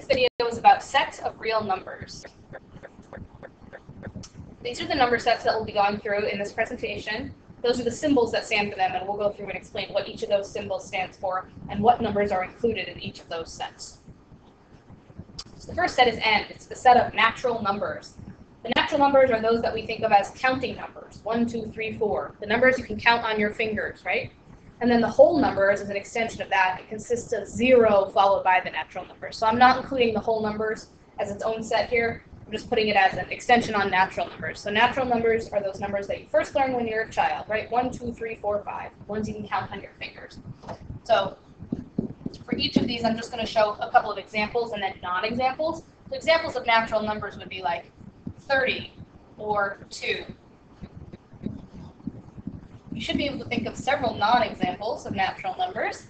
This video is about sets of real numbers. These are the number sets that we'll be going through in this presentation. Those are the symbols that stand for them, and we'll go through and explain what each of those symbols stands for and what numbers are included in each of those sets. So the first set is n. It's the set of natural numbers. The natural numbers are those that we think of as counting numbers. One, two, three, four. The numbers you can count on your fingers, right? And then the whole numbers is an extension of that. It consists of zero followed by the natural numbers. So I'm not including the whole numbers as its own set here. I'm just putting it as an extension on natural numbers. So natural numbers are those numbers that you first learn when you're a child, right? One, two, three, four, five. Ones you can count on your fingers. So for each of these, I'm just going to show a couple of examples and then non-examples. So examples of natural numbers would be like 30 or 2 you should be able to think of several non-examples of natural numbers.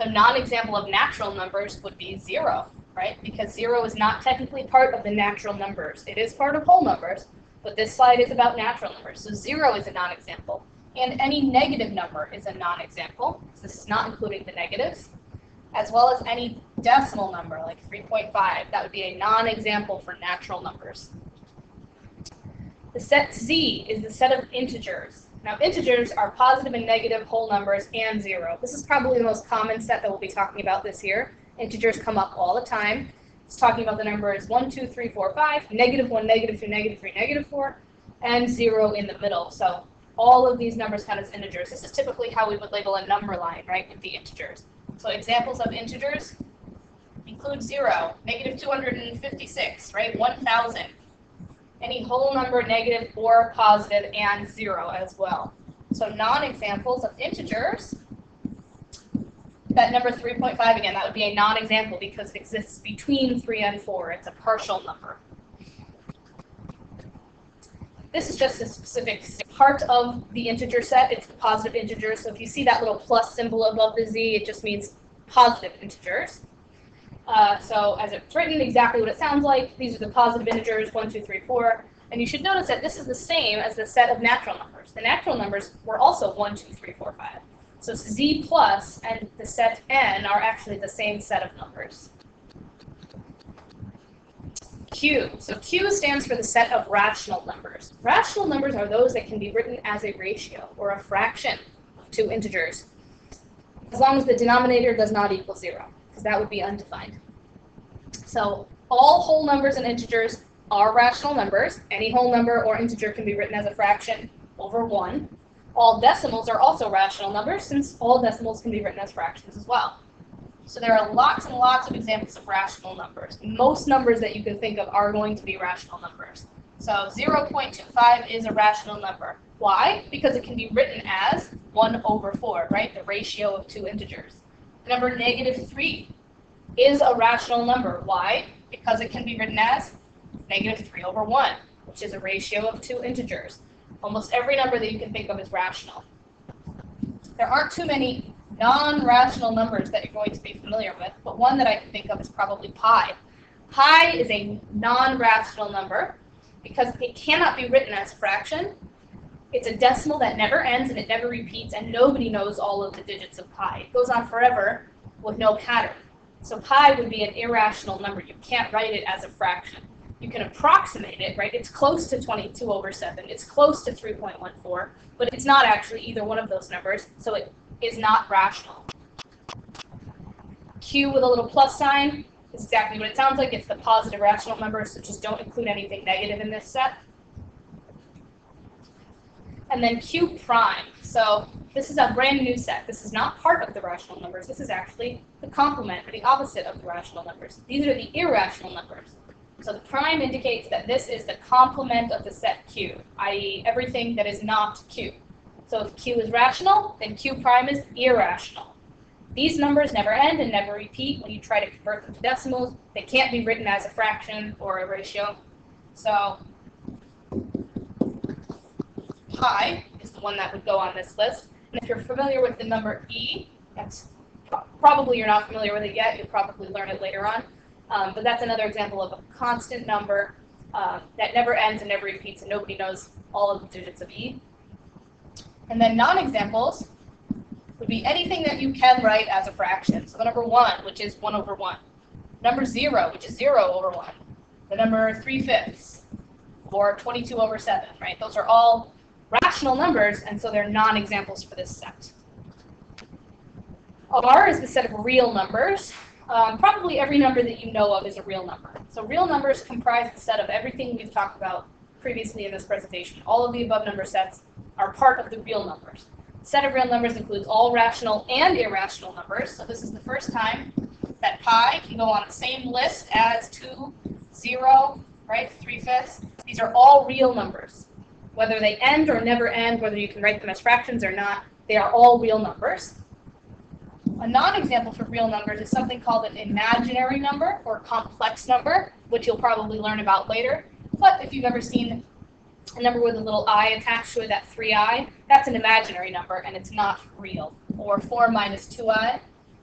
So non-example of natural numbers would be zero, right? Because zero is not technically part of the natural numbers. It is part of whole numbers, but this slide is about natural numbers. So zero is a non-example. And any negative number is a non-example. So this is not including the negatives. As well as any decimal number, like 3.5. That would be a non-example for natural numbers. The set Z is the set of integers. Now, integers are positive and negative whole numbers and zero. This is probably the most common set that we'll be talking about this year. Integers come up all the time. It's talking about the numbers 1, 2, 3, 4, 5, negative 1, negative 2, negative 3, negative 4, and 0 in the middle. So all of these numbers count as integers. This is typically how we would label a number line, right, with the integers. So examples of integers include 0, negative 256, right, 1,000, any whole number, negative or positive, and zero as well. So non-examples of integers, that number 3.5 again, that would be a non-example because it exists between 3 and 4. It's a partial number. This is just a specific part of the integer set. It's the positive integers. So if you see that little plus symbol above the z, it just means positive integers. Uh, so as it's written, exactly what it sounds like. These are the positive integers, 1, 2, 3, 4. And you should notice that this is the same as the set of natural numbers. The natural numbers were also 1, 2, 3, 4, 5. So z plus and the set n are actually the same set of numbers. Q. So Q stands for the set of rational numbers. Rational numbers are those that can be written as a ratio or a fraction of two integers, as long as the denominator does not equal 0 because that would be undefined. So all whole numbers and integers are rational numbers. Any whole number or integer can be written as a fraction over 1. All decimals are also rational numbers, since all decimals can be written as fractions as well. So there are lots and lots of examples of rational numbers. Most numbers that you can think of are going to be rational numbers. So 0.25 is a rational number. Why? Because it can be written as 1 over 4, right? The ratio of two integers. Number negative 3 is a rational number. Why? Because it can be written as negative 3 over 1, which is a ratio of two integers. Almost every number that you can think of is rational. There aren't too many non-rational numbers that you're going to be familiar with, but one that I can think of is probably pi. Pi is a non-rational number because it cannot be written as a fraction, it's a decimal that never ends and it never repeats, and nobody knows all of the digits of pi. It goes on forever with no pattern. So pi would be an irrational number. You can't write it as a fraction. You can approximate it, right? It's close to 22 over 7. It's close to 3.14, but it's not actually either one of those numbers, so it is not rational. Q with a little plus sign is exactly what it sounds like. It's the positive rational number, so just don't include anything negative in this set and then q prime. So this is a brand new set. This is not part of the rational numbers. This is actually the complement, the opposite of the rational numbers. These are the irrational numbers. So the prime indicates that this is the complement of the set q, i.e. everything that is not q. So if q is rational, then q prime is irrational. These numbers never end and never repeat when you try to convert them to decimals. They can't be written as a fraction or a ratio. So pi is the one that would go on this list. And if you're familiar with the number e, that's probably you're not familiar with it yet. You'll probably learn it later on. Um, but that's another example of a constant number uh, that never ends and never repeats, and nobody knows all of the digits of e. And then non-examples would be anything that you can write as a fraction. So the number 1, which is 1 over 1. number 0, which is 0 over 1, the number 3 fifths, or 22 over 7, right? Those are all rational numbers, and so they're non-examples for this set. R is the set of real numbers. Um, probably every number that you know of is a real number. So real numbers comprise the set of everything we've talked about previously in this presentation. All of the above number sets are part of the real numbers. Set of real numbers includes all rational and irrational numbers. So this is the first time that pi can go on the same list as 2, 0, right, 3 fifths. These are all real numbers. Whether they end or never end, whether you can write them as fractions or not, they are all real numbers. A non-example for real numbers is something called an imaginary number or complex number, which you'll probably learn about later. But if you've ever seen a number with a little i attached to it, that 3i, that's an imaginary number and it's not real. Or 4 minus 2i,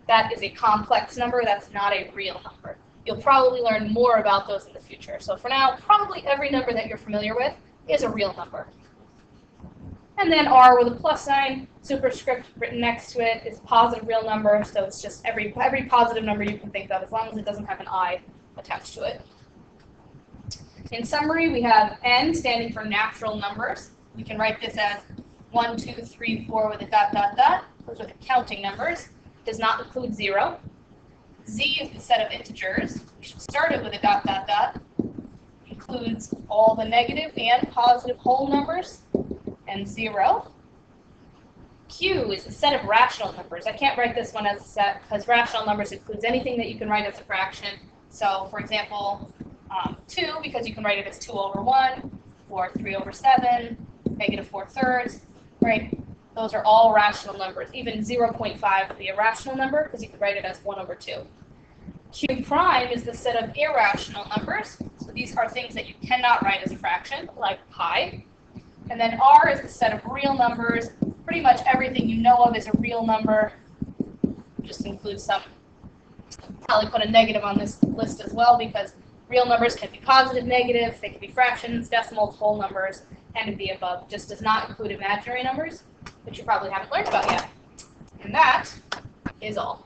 that is a complex number, that's not a real number. You'll probably learn more about those in the future. So for now, probably every number that you're familiar with is a real number. And then R with a plus sign, superscript written next to it is positive real number, so it's just every every positive number you can think of, as long as it doesn't have an I attached to it. In summary, we have N standing for natural numbers. We can write this as 1, 2, 3, 4 with a dot, dot, dot. Those are the counting numbers. Does not include 0. Z is the set of integers. We should start it with a dot, dot, dot. Includes all the negative and positive whole numbers and 0. Q is the set of rational numbers. I can't write this one as a set because rational numbers includes anything that you can write as a fraction. So, for example, um, 2, because you can write it as 2 over 1, or 3 over 7, negative 4 thirds, right? Those are all rational numbers. Even 0.5 would be a rational number because you could write it as 1 over 2. Q prime is the set of irrational numbers. These are things that you cannot write as a fraction, like pi. And then R is the set of real numbers. Pretty much everything you know of is a real number. Just includes some. Probably put a negative on this list as well because real numbers can be positive, negative, they can be fractions, decimals, whole numbers, and the above. Just does not include imaginary numbers, which you probably haven't learned about yet. And that is all.